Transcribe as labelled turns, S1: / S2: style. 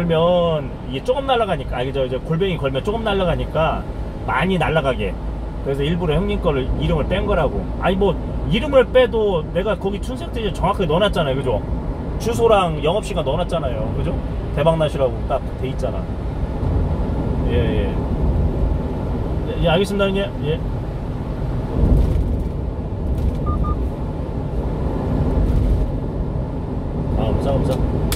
S1: 걸면 이게 조금 날아가니까 아니 저, 저 골뱅이 걸면 조금 날아가니까 많이 날아가게. 그래서 일부러 형님 거를 이름을 뺀 거라고. 아니 뭐 이름을 빼도 내가 거기 춘색대에 정확하게 넣어놨잖아요. 그죠? 주소랑 영업시간 넣어놨잖아요. 그죠? 대박나시라고 딱 돼 있잖아. 예예. 예. 예, 알겠습니다 형님. 예. 아, 감사 감사.